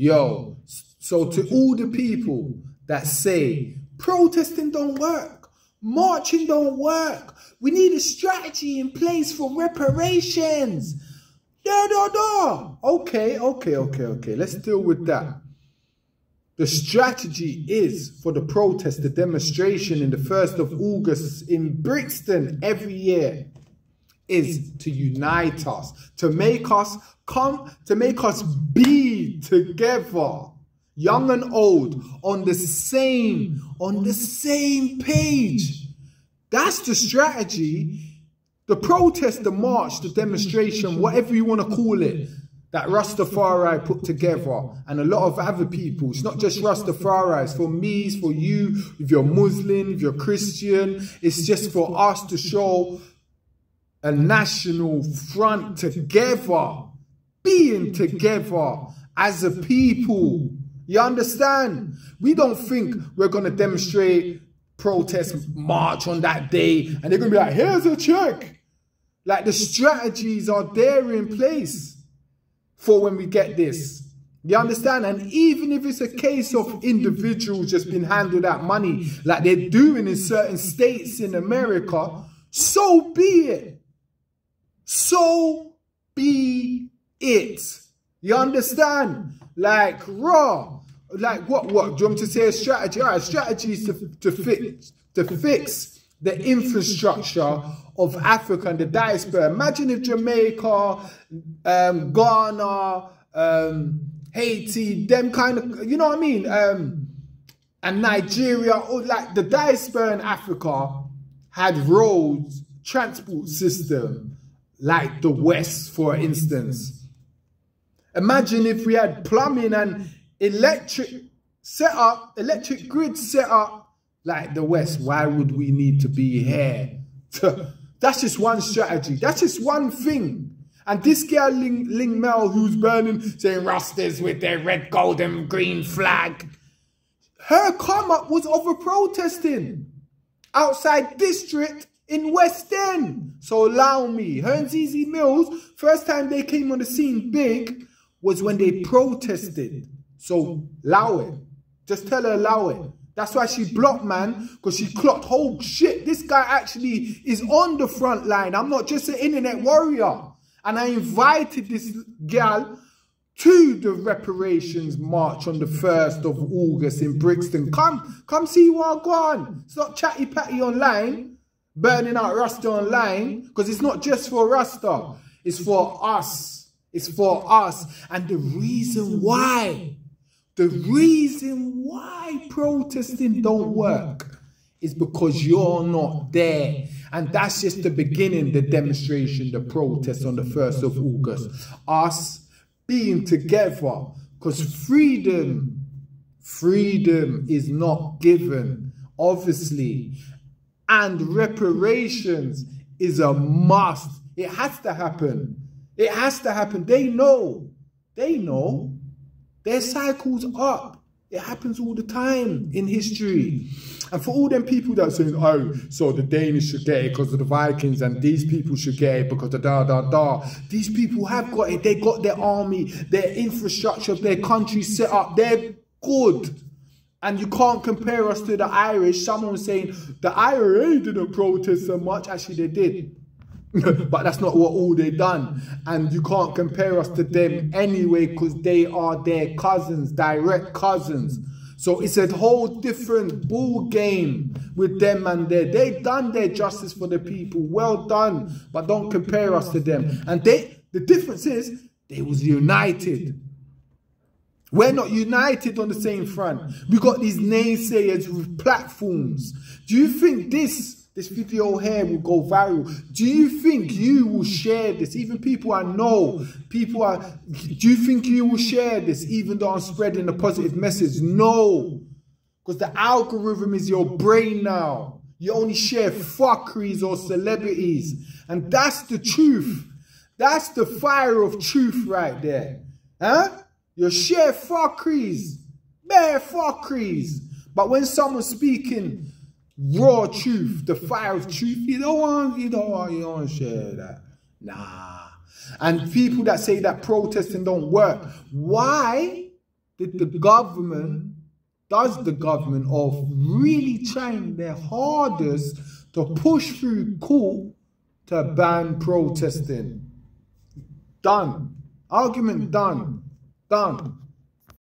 Yo, mm. so to all the people that say protesting don't work, marching don't work, we need a strategy in place for reparations. Da da da. Okay, okay, okay, okay. Let's deal with that. The strategy is for the protest, the demonstration in the 1st of August in Brixton every year is to unite us, to make us come, to make us be together, young and old, on the same, on the same page. That's the strategy. The protest, the march, the demonstration, whatever you want to call it, that Rastafari put together and a lot of other people. It's not just Rastafari, it's for me, it's for you, if you're Muslim, if you're Christian. It's just for us to show a national front together, being together as a people. You understand? We don't think we're going to demonstrate, protest, march on that day and they're going to be like, here's a check. Like the strategies are there in place for when we get this. You understand? And even if it's a case of individuals just being handed out money like they're doing in certain states in America, so be it. So be it. You understand? Like raw. Like what? What? Do you want to say a strategy? All right, strategy is to, to fix to fix the infrastructure of Africa and the diaspora. Imagine if Jamaica, um, Ghana, um, Haiti, them kind of, you know what I mean? Um, and Nigeria, or like the diaspora in Africa had roads, transport system, like the West, for instance. Imagine if we had plumbing and electric set up, electric grid set up like the West. Why would we need to be here? That's just one strategy. That's just one thing. And this girl, Ling, Ling Mel, who's burning, saying Rastas with their red, gold, and green flag, her come up was over protesting outside district in West End. So allow me. Her and ZZ Mills, first time they came on the scene big was when they protested. So allow it. Just tell her allow it. That's why she blocked, man, because she clocked, oh shit, this guy actually is on the front line. I'm not just an internet warrior. And I invited this gal to the reparations march on the 1st of August in Brixton. Come, come see what I've on. It's not chatty patty online, burning out Rasta online, because it's not just for Rasta. It's for us. It's for us. And the reason why the reason why protesting don't work is because you're not there. And that's just the beginning, the demonstration, the protest on the 1st of August. Us being together, because freedom, freedom is not given, obviously. And reparations is a must. It has to happen. It has to happen. They know. They know. Their cycles up. It happens all the time in history. And for all them people that saying, oh, so the Danish should get it because of the Vikings and these people should get it because of da da da. These people have got it. They got their army, their infrastructure, their country set up. They're good. And you can't compare us to the Irish. Someone saying the IRA didn't protest so much. Actually, they did. but that's not what all they done. And you can't compare us to them anyway because they are their cousins, direct cousins. So it's a whole different ball game with them and they they done their justice for the people. Well done. But don't compare us to them. And they the difference is they was united. We're not united on the same front. We got these naysayers with platforms. Do you think this this video here will go viral. Do you think you will share this? Even people I know, people are, do you think you will share this even though I'm spreading a positive message? No. Because the algorithm is your brain now. You only share fuckeries or celebrities. And that's the truth. That's the fire of truth right there. Huh? You share fuckeries. Bare fuckeries. But when someone's speaking raw truth, the fire of truth. You don't want, you don't want, you don't want to share that. Nah. And people that say that protesting don't work, why did the government, does the government of really trying their hardest to push through court to ban protesting? Done. Argument done. Done.